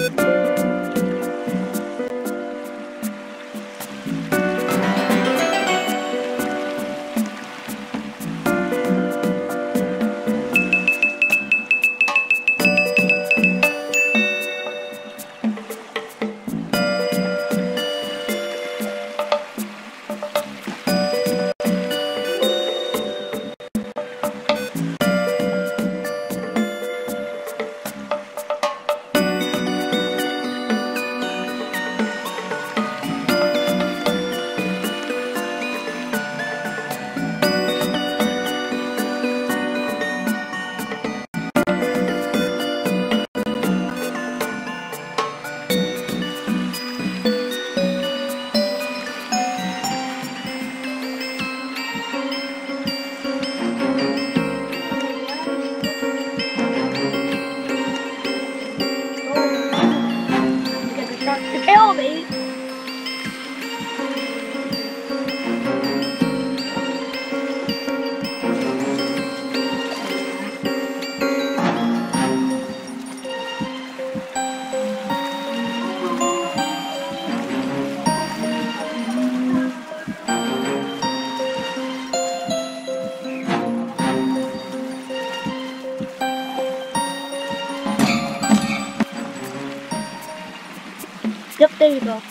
Get the Yep, there you go.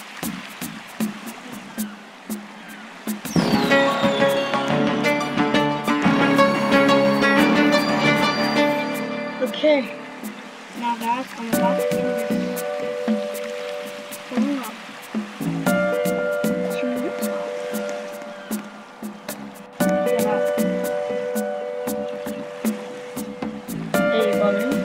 Okay. Now guys, I'm about to do this. Up. Two. Get out. There you go, man.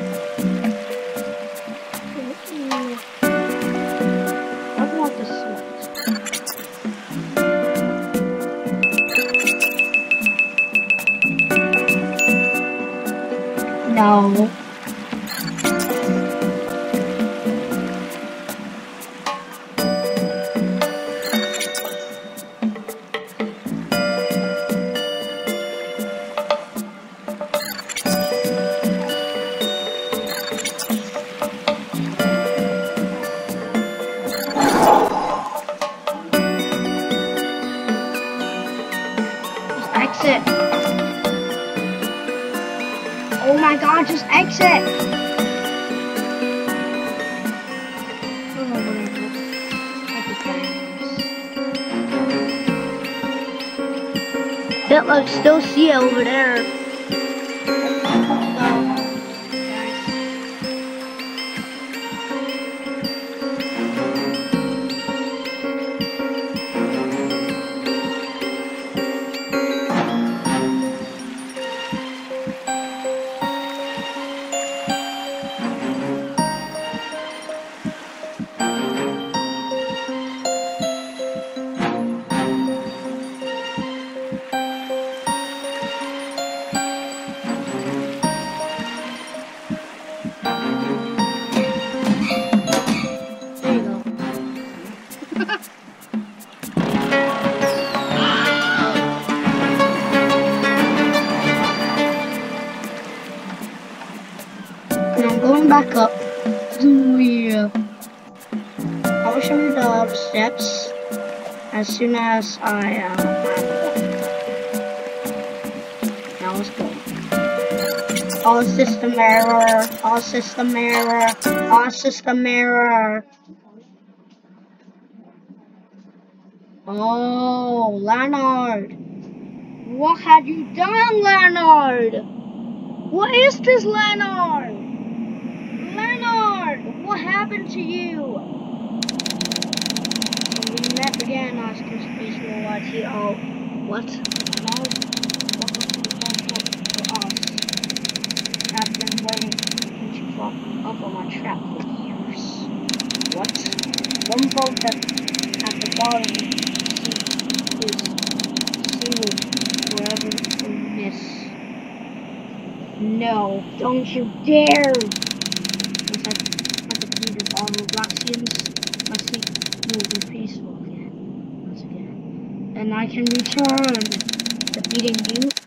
Oh my god, just exit! Yep, I still see it over there. As soon as I um. Now let's go. All system error. All system error. All system error. Oh, Leonard. What have you done, Leonard? What is this, Leonard? Leonard, what happened to you? Again, Oscar Space. Oh, what? No. Welcome to the console for us. I've been waiting to fall up on my trap for years. What? One boat that at the bottom is sealed forever this. No, don't you dare! Once I, I defeated all the Roxians, my sleep will be peaceful again. Once again. And I can return! Defeating you?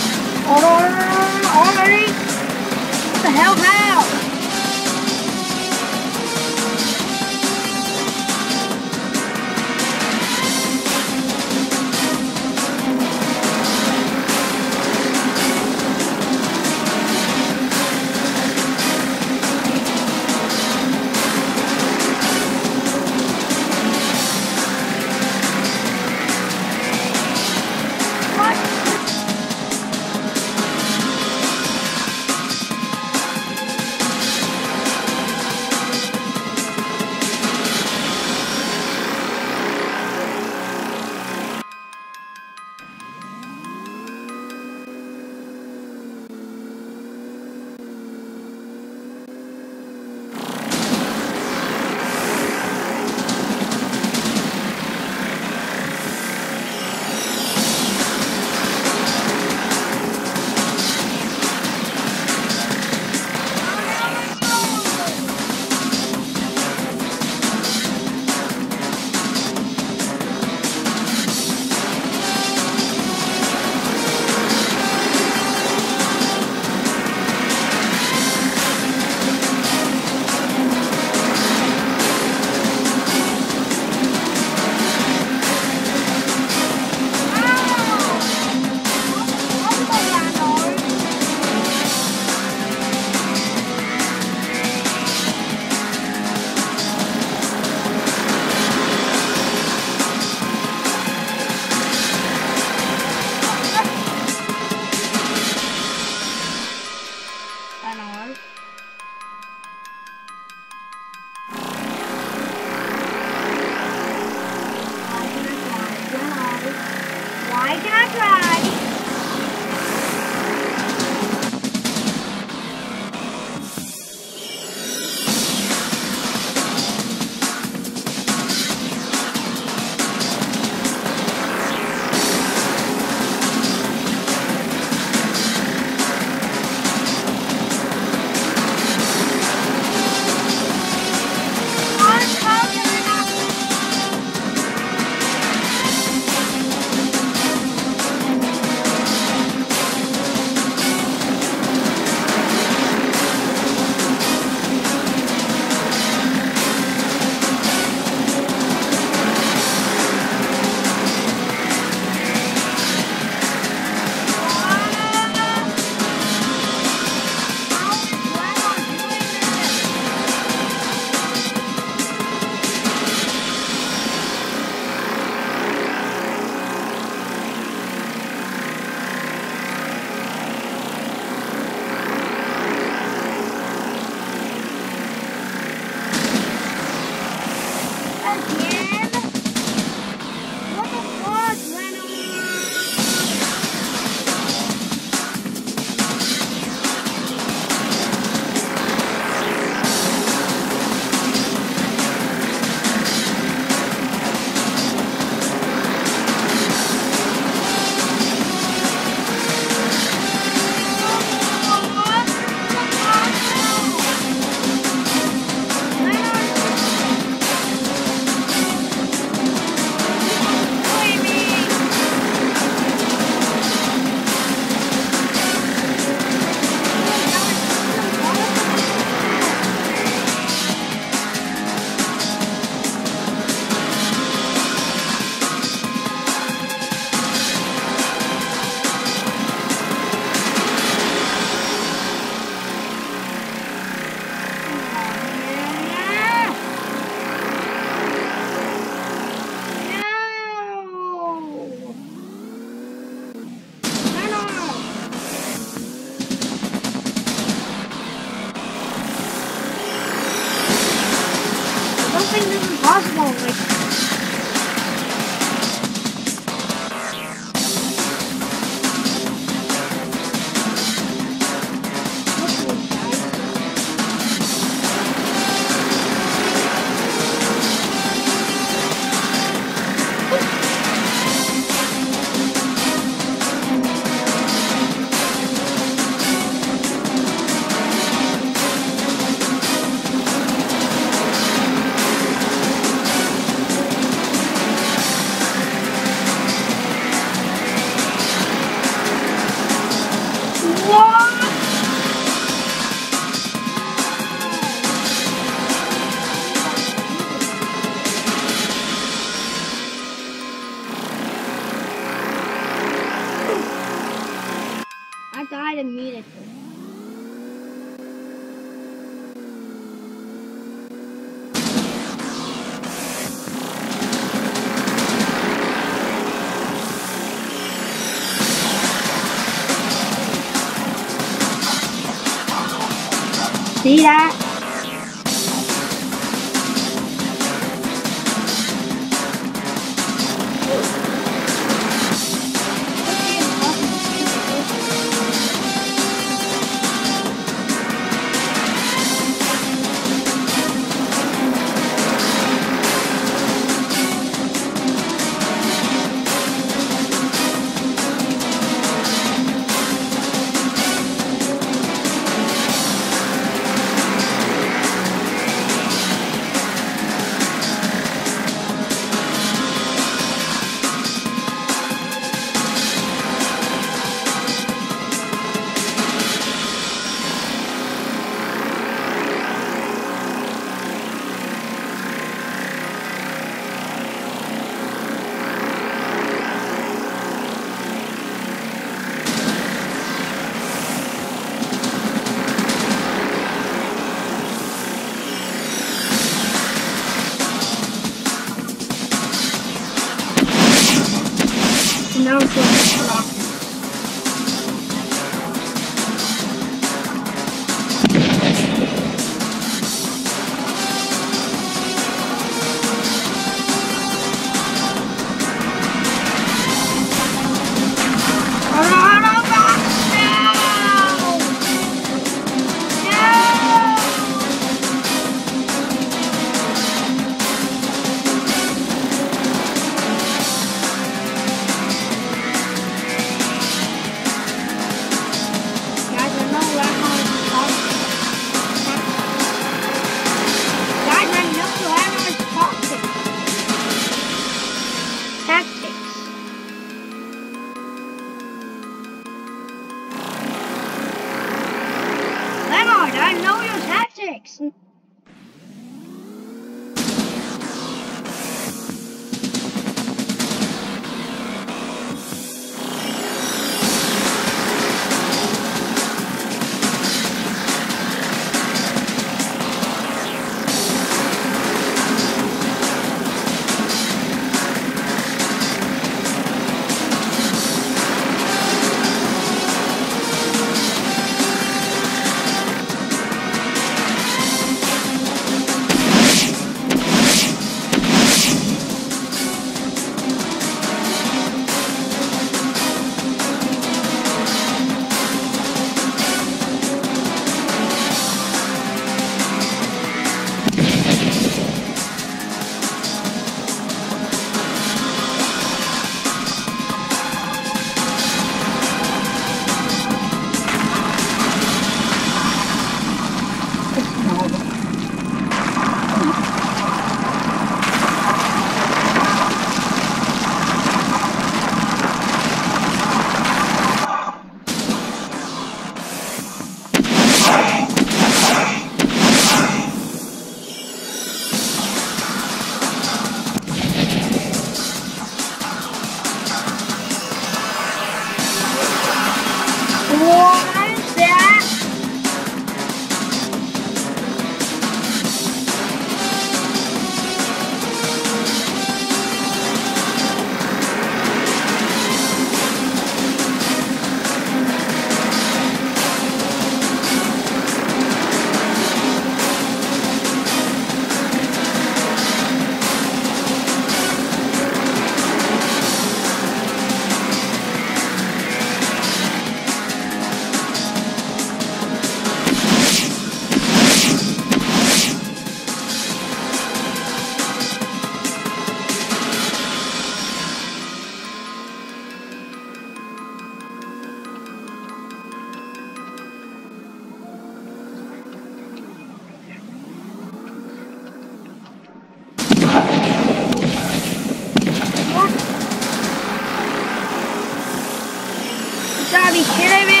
You gotta be kidding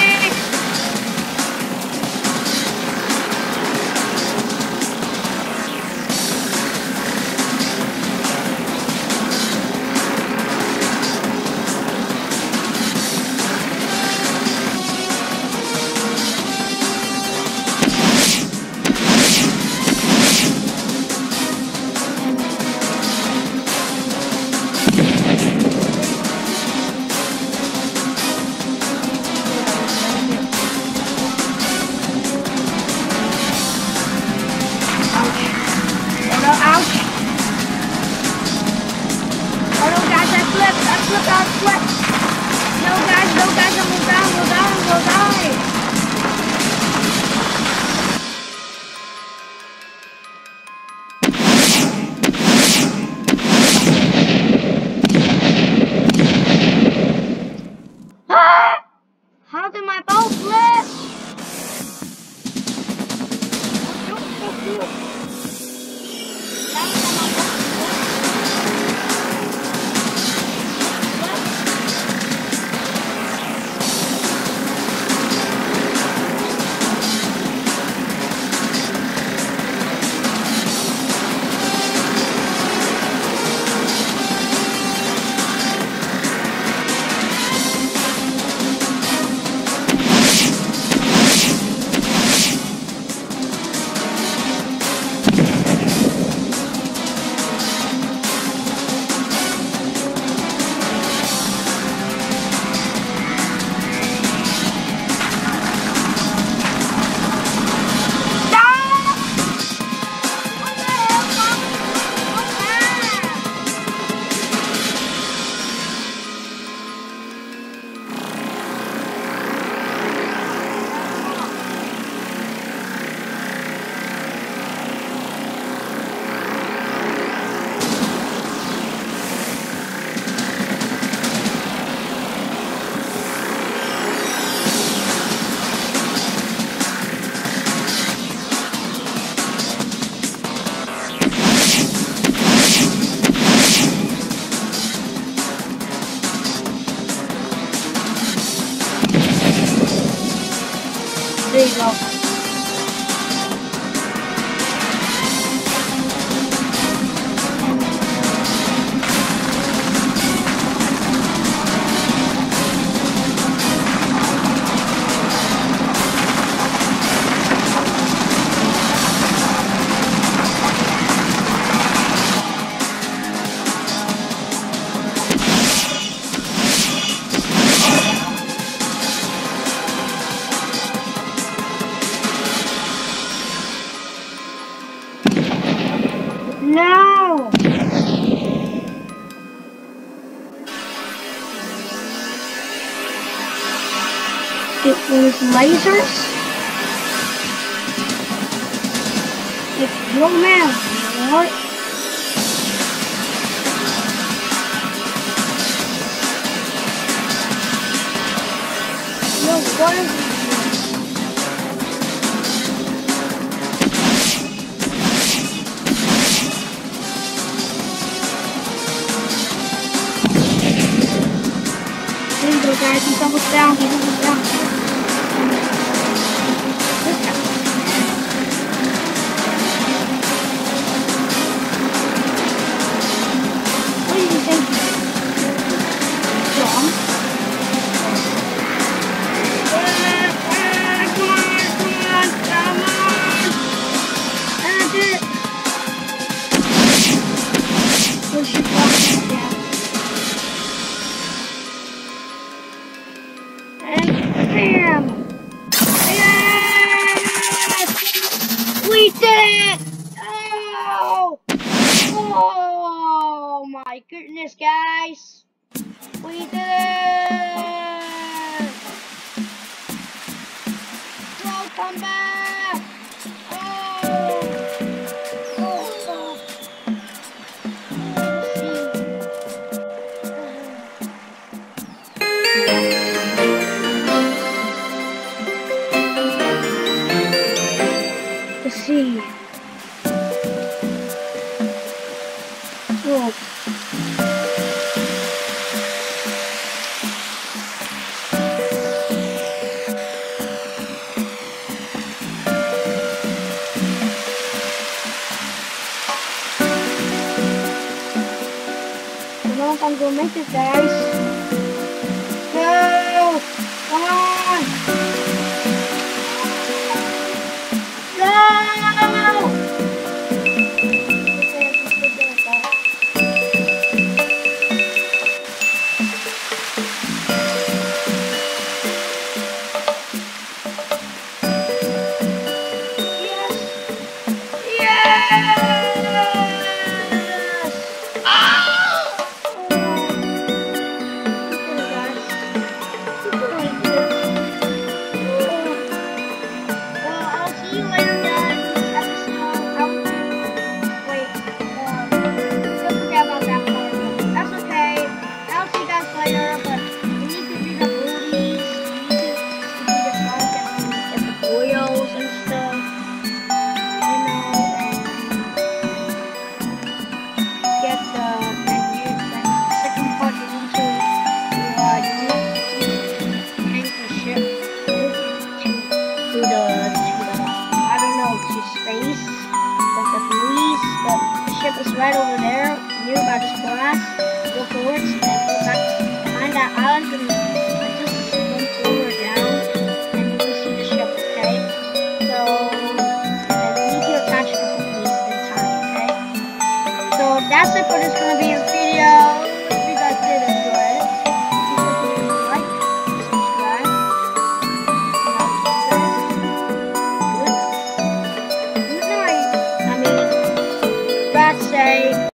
No, guys, no, guys, I'm gonna die. I'm gonna die. I'm gonna die. Lasers. It's your man? No, what is guys, he's almost down, he's almost down. Sea. Oh. I'm gonna make this, guys. right over there, near by this glass. Go forward, and go back behind that island and just forward down and you will see the ship, okay? So you need to attach it to the time, okay? So that's it for this gonna be